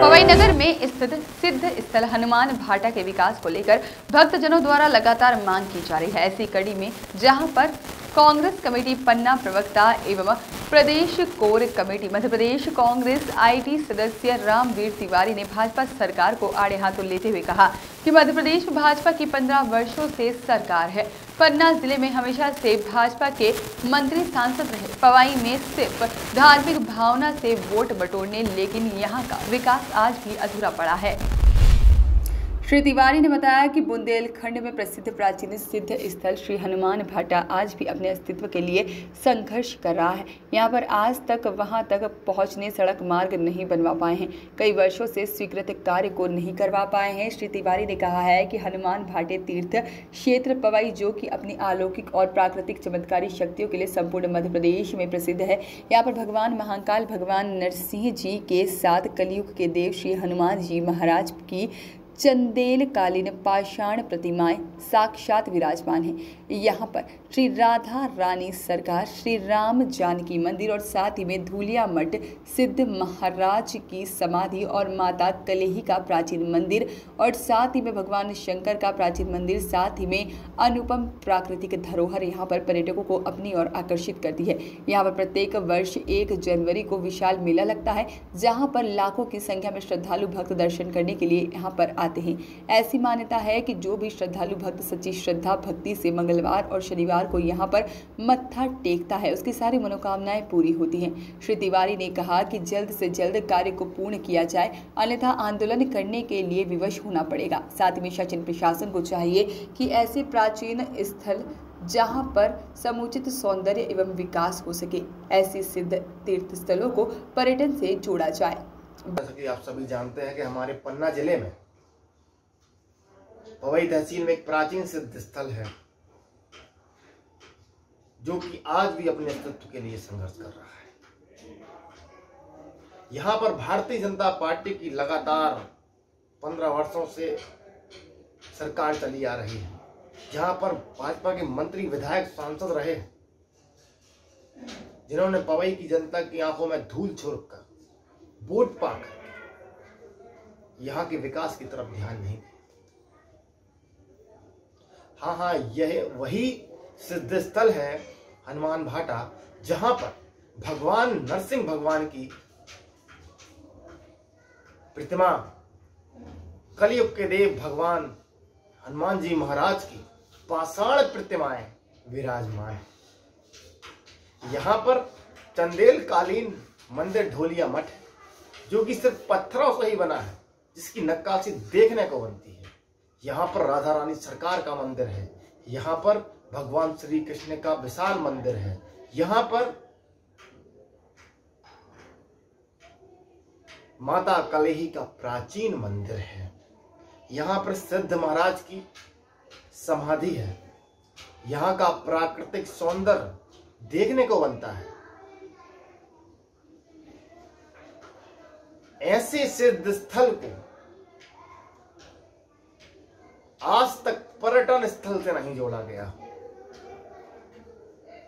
पवई नगर में स्थित सिद्ध स्थल हनुमान भाटा के विकास को लेकर भक्तजनों द्वारा लगातार मांग की जा रही है। ऐसी कड़ी में जहाँ पर कांग्रेस कमेटी पन्ना प्रवक्ता एवं प्रदेश core committee Madhya Pradesh Congress IT सदस्य रामवीर तिवारी ने भाजपा सरकार को आड़े हाथों लेते हुए कहा कि मध्य प्रदेश भाजपा की पंद्रह वर्षों से सरकार है। पन्ना ज़िले में हमेशा से भाजपा के मंत्री सांसद रहे। पवाई में सिर्फ़ धार्मिक भावना से वोट बटोरने, लेकिन यहाँ का विकास आज भी अधूरा पड़ा है। श्री तिवारी ने बताया कि बुंदेलखंड में प्रसिद्ध प्राचीन सिद्ध स्थल श्री हनुमान भाटा आज भी अपने अस्तित्व के लिए संघर्ष कर रहा है। यहाँ पर आज तक, वहाँ तक पहुँचने सड़क मार्ग नहीं बनवा पाए हैं। कई वर्षों से स्वीकृत कार्य को नहीं करवा पाए हैं। श्री तिवारी ने कहा है कि हनुमान भाटे तीर्थ क्षेत्र पवाई, जो कि अपनी अलौकिक और प्राकृतिक चमत्कारी शक्तियों के लिए संपूर्ण मध्य प्रदेश में प्रसिद्ध है। यहाँ पर भगवान महाकाल भगवान नरसिंह जी के साथ कलयुग के देव श्री हनुमान जी महाराज की चंदेल कालीन पाषाण प्रतिमाएँ साक्षात विराजमान हैं। यहाँ पर श्री राधा रानी सरकार, श्री राम जानकी मंदिर और साथ ही में धूलिया मठ, सिद्ध महाराज की समाधि और माता कलेही का प्राचीन मंदिर और साथ ही में भगवान शंकर का प्राचीन मंदिर, साथ ही में अनुपम प्राकृतिक धरोहर यहाँ पर पर्यटकों को अपनी ओर आकर्षित करती है। यहाँ पर प्रत्येक वर्ष एक जनवरी को विशाल मेला लगता है, जहाँ पर लाखों की संख्या में श्रद्धालु भक्त दर्शन करने के लिए यहाँ पर हैं। ऐसी मान्यता है कि जो भी श्रद्धालु भक्त सच्ची श्रद्धा, भक्ति से मंगलवार और शनिवार को यहाँ पर मत्था टेकता है, उसकी सारी मनोकामनाएँ पूरी होती हैं। श्री तिवारी ने कहा कि जल्द से जल्द कार्य को पूर्ण किया जाए, अन्यथा आंदोलन करने के लिए विवश होना पड़ेगा। साथ में शासन प्रशासन को चाहिए कि ऐसे प्राचीन स्थल जहाँ पर समुचित सौंदर्य एवं विकास हो सके, ऐसे सिद्ध तीर्थ स्थलों को पर्यटन से जोड़ा जाए। आप सभी जानते हैं कि हमारे पन्ना ज़िले में पवई तहसील में एक प्राचीन सिद्ध स्थल है, जो कि आज भी अपने अस्तित्व के लिए संघर्ष कर रहा है। यहाँ पर भारतीय जनता पार्टी की लगातार पंद्रह वर्षों से सरकार चली आ रही है, जहाँ पर भाजपा के मंत्री, विधायक, सांसद रहे जिन्होंने पवई की जनता की आँखों में धूल छोड़ कर वोट पाकर यहाँ के विकास की तरफ़ ध्यान नहीं दिया। हाँ हाँ यह वही सिद्ध स्थल है हनुमान भाटा, जहाँ पर भगवान नरसिंह भगवान की प्रतिमा, कलयुग के देव भगवान हनुमान जी महाराज की पाषाण प्रतिमाएँ विराजमान है। यहाँ पर चंदेल कालीन मंदिर ढोलिया मठ, जो कि सिर्फ़ पत्थरों से ही बना है, जिसकी नक्काशी देखने को बनती है। यहाँ पर राधा रानी सरकार का मंदिर है। यहाँ पर भगवान श्री कृष्ण का विशाल मंदिर है। यहाँ पर माता कलेही का प्राचीन मंदिर है। यहाँ पर सिद्ध महाराज की समाधि है। यहाँ का प्राकृतिक सौंदर्य देखने को बनता है। ऐसे सिद्ध स्थल को आज तक पर्यटन स्थल से नहीं जोड़ा गया।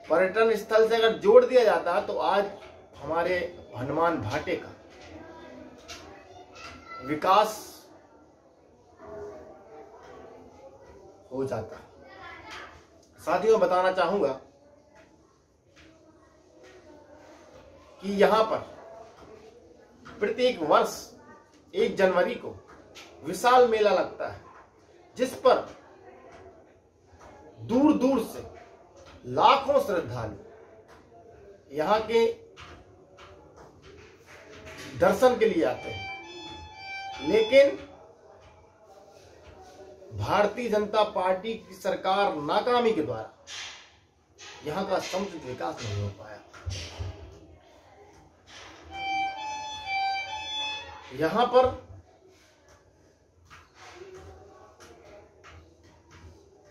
पर्यटन स्थल से अगर जोड़ दिया जाता तो आज हमारे हनुमान भाटे का विकास हो जाता। साथियों बताना चाहूँगा कि यहाँ पर प्रत्येक वर्ष एक जनवरी को विशाल मेला लगता है। जिस पर दूर दूर से लाखों श्रद्धालु यहाँ के दर्शन के लिए आते हैं। लेकिन भारतीय जनता पार्टी की सरकार नाकामी के द्वारा यहाँ का समुचित विकास नहीं हो पाया। यहाँ पर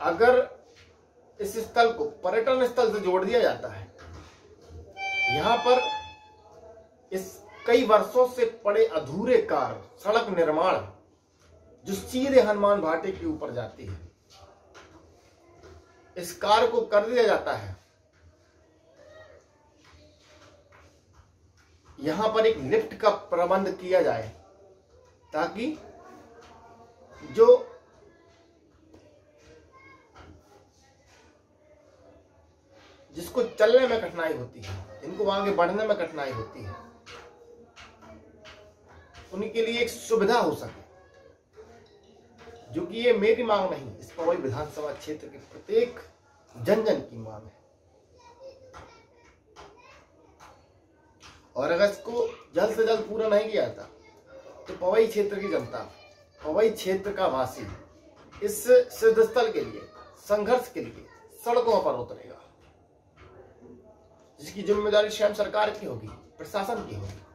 अगर इस स्थल को पर्यटन स्थल से जोड़ दिया जाता है, यहाँ पर इस कई वर्षों से पड़े अधूरे कार्य सड़क निर्माण, जो सीधे हनुमान भाटे के ऊपर जाती है, इस कार्य को कर दिया जाता है। यहाँ पर एक लिफ्ट का प्रबंध किया जाए, ताकि जो जिसको चलने में कठिनाई होती है, जिनको आगे बढ़ने में कठिनाई होती है, उनके लिए एक सुविधा हो सके। जो कि ये मेरी मांग नहीं, इस पवई विधानसभा क्षेत्र के प्रत्येक जन जन की मांग है। और अगर इसको जल्द से जल्द पूरा नहीं किया जाता तो पवई क्षेत्र की जनता, पवई क्षेत्र का वासी, इस सिद्ध स्थल के लिए, संघर्ष के लिए सड़कों पर उतरेगा। जिसकी ज़िम्मेदारी स्वयं सरकार की होगी, प्रशासन की होगी।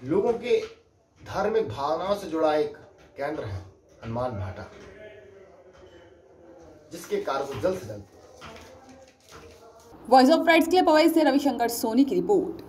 लोगों के धार्मिक भावनाओं से जुड़ा एक केंद्र है हनुमान भाटा, जिसके कार्य को जल्द से जल्द। वॉइस ऑफ़ राइट्स के लिए पवाई से रविशंकर सोनी की रिपोर्ट।